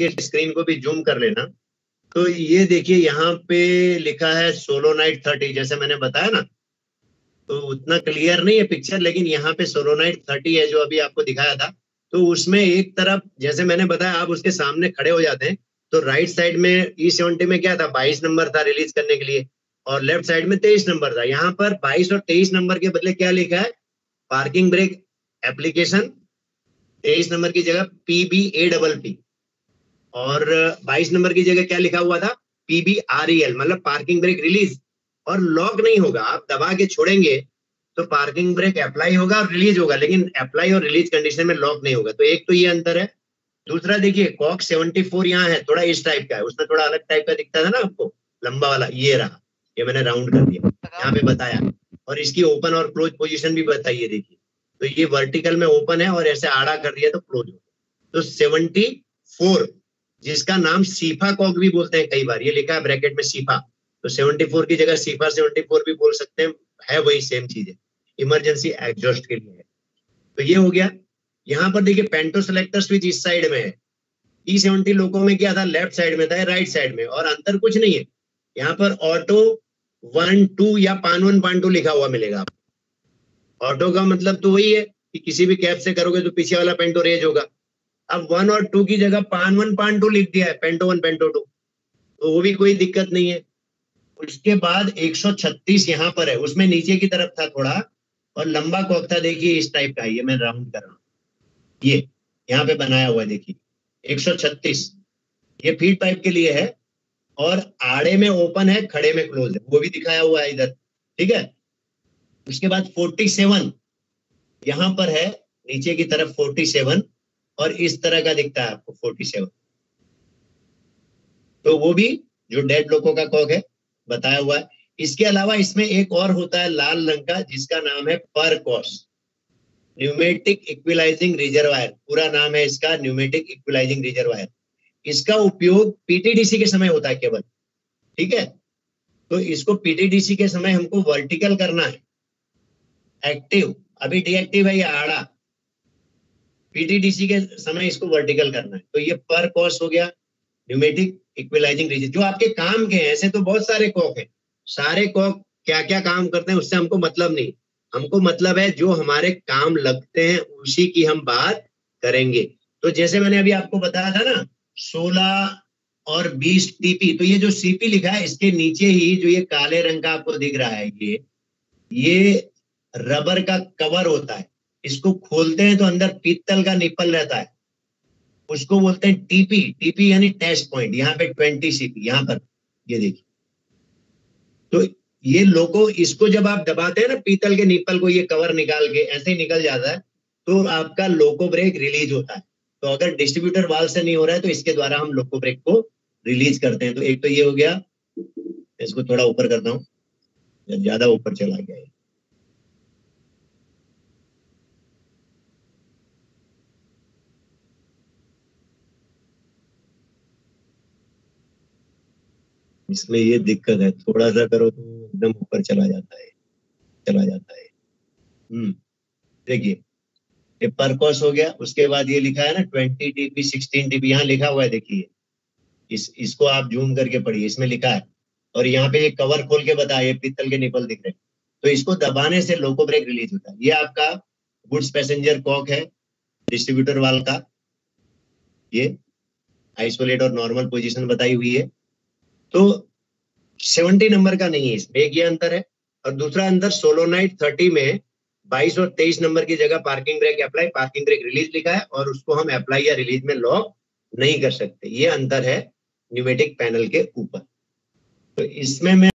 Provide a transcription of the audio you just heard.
Screen को भी zoom कर लेना। तो ये देखिए, यहाँ पे लिखा है सोलो नाइट थर्टी जैसे मैंने बताया ना। तो उतना क्लियर नहीं है पिक्चर लेकिन यहाँ पे सोलो नाइट थर्टी है जो अभी आपको दिखाया था। तो उसमें एक तरफ़, जैसे मैंने बताया, आप उसके सामने खड़े हो जाते हैं। तो राइट साइड में ई e सेवेंटी में क्या था? बाईस नंबर था रिलीज़ करने के लिए। और लेफ़्ट साइड में तेईस नंबर था। यहाँ पर बाईस और तेईस नंबर के बदले क्या लिखा है? पार्किंग ब्रेक एप्लीकेशन तेईस नंबर की जगह पीबी ए डबल पी और बाईस नंबर की जगह क्या लिखा हुआ था? पीबी आर ई एल मतलब पार्किंग ब्रेक रिलीज़ और लॉक नहीं होगा, आप दबा के छोड़ेंगे तो पार्किंग ब्रेक अप्लाई होगा और रिलीज़ होगा, लेकिन अप्लाई और रिलीज़ कंडीशन में लॉक नहीं होगा। तो एक तो ये अंतर है। दूसरा देखिए कॉक 74 यहाँ है, थोड़ा इस टाइप का है। उसमें थोड़ा अलग टाइप का दिखता था ना आपको, लंबा वाला, ये रहा। ये मैंने राउंड कर दिया, यहाँ पे बताया। और इसकी ओपन और क्लोज पोजिशन भी बताइए देखिए। तो ये वर्टिकल में ओपन है और ऐसे आड़ा कर दिया तो क्लोज हो तो सेवनटी फोर जिसका नाम सीफा कॉक भी बोलते हैं कई बार। ये लिखा है ब्रैकेट में सीफा। तो 74 की जगह सीफा 74 भी बोल सकते हैं। है वही सेम चीज़ है। इमरजेंसी एग्जॉस्ट के लिए है। तो ये हो गया। यहाँ पर देखिए पेंटो सेलेक्टर स्विच इस साइड में है। ई सेवेंटी लोगों में क्या था? लेफ़्ट साइड में था राइट साइड में। और अंतर कुछ नहीं है। यहाँ पर ऑटो वन टू या पान वन पान टू लिखा हुआ मिलेगा आपको। ऑटो का मतलब तो वही है कि किसी भी कैब से करोगे तो पीछे वाला पेंटो रेज होगा। अब वन और टू की जगह पान वन पान टू लिख दिया है पेंटो वन पेंटो टू तो वो भी कोई दिक्कत नहीं है। उसके बाद 136 यहाँ पर है। उसमें नीचे की तरफ़ था थोड़ा, और लंबा कॉक था, देखिए, इस टाइप का। ये मैं राउंड कर रहा हूँ। ये, यहाँ पे बनाया हुआ है, देखिए। 136 ये फ़ीड पाइप के लिए है, और आड़े में ओपन है, खड़े में क्लोज है। वो भी दिखाया हुआ है इधर। ठीक है? उसके बाद 47 यहाँ पर है, नीचे की तरफ़ 47 और इस तरह का दिखता है आपको 47 तो वो भी जो डेड लोगों का कॉक है, बताया हुआ है। इसके अलावा इसमें एक और होता है लाल रंग का, जिसका नाम है पर कॉस न्यूमेटिक इक्विलाइजिंग रिजर्वायर पूरा नाम है इसका न्यूमेटिक इक्विलाइजिंग रिजर्वायर इसका उपयोग पीटीडीसी के समय होता है केवल, ठीक है? तो इसको पीटीडीसी के समय हमको वर्टिकल करना है। एक्टिव अभी डीएक्टिव है या आड़ा। पीटीडीसी के समय इसको वर्टिकल करना है। तो ये पर कॉस हो गया न्यूमेटिक इक्विलाइजिंग रीजन जो आपके काम के हैं, ऐसे तो बहुत सारे कॉक हैं। सारे कॉक क्या क्या काम करते हैं, उससे हमको मतलब नहीं। हमको मतलब है जो हमारे काम लगते हैं, उसी की हम बात करेंगे। तो जैसे मैंने अभी आपको बताया था ना 16 और 20 टीपी तो ये जो सीपी लिखा है, इसके नीचे ही जो ये काले रंग का आपको दिख रहा है, ये ये रबर का कवर होता है। इसको खोलते हैं तो अंदर पीतल का निपल रहता है। उसको बोलते हैं टीपी टीपी यानी टेस्ट पॉइंट यहाँ पे ट्वेंटी सीपी यहाँ पर, ये देखिए। तो ये लोगो, इसको जब आप दबाते हैं ना पीतल के निपल को ये कवर निकाल के, ऐसे ही निकल जाता है तो आपका लोको ब्रेक रिलीज़ होता है। तो अगर डिस्ट्रीब्यूटर वाल से नहीं हो रहा है तो इसके द्वारा हम लोको ब्रेक को रिलीज़ करते हैं। तो एक तो ये हो गया इसको थोड़ा ऊपर करता हूँ, ज़्यादा ऊपर चला गया इसमें ये दिक्कत है थोड़ा सा करो तो एकदम ऊपर चला जाता है, चला जाता है। हम्म देखिए, ये परकोस हो गया, उसके बाद ये लिखा है ना, ट्वेंटी टीबी सिक्सटीन टीबी यहाँ लिखा हुआ है, देखिए। इस, इसको आप जूम करके पढ़िए, इसमें लिखा है। और यहाँ पे ये कवर खोल के बताया पीतल के निपल दिख रहे हैं। तो इसको दबाने से लोको ब्रेक रिलीज़ होता है। ये आपका गुड्स पैसेंजर कॉक है, डिस्ट्रीब्यूटर वाल का। ये, आइसोलेट और नॉर्मल पोजीशन बताई हुई है। तो सेवेंटी नंबर का नहीं है, इसमें एक ये अंतर है। और दूसरा अंतर सोलोनाइट थर्टी में बाईस और तेईस नंबर की जगह parking brake apply, parking brake release लिखा है और उसको हम अप्लाई या रिलीज़ में लॉक नहीं कर सकते। ये अंतर है न्यूमेटिक पैनल के ऊपर। तो इसमें मैं